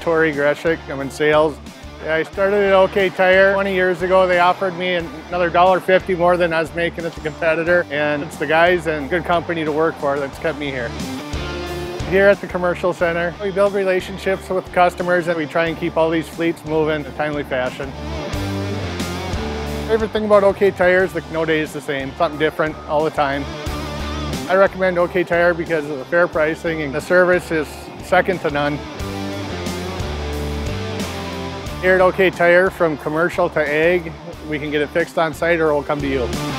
Tory Greshik. I'm in sales. I started at OK Tire 20 years ago. They offered me another $1.50 more than I was making at the competitor. And it's the guys and good company to work for that's kept me here. Here at the Commercial Center, we build relationships with customers and we try and keep all these fleets moving in a timely fashion. Favorite thing about OK Tire is that no day is the same, something different all the time. I recommend OK Tire because of the fair pricing and the service is second to none. Here at OK Tire, from commercial to ag, we can get it fixed on site or we'll come to you.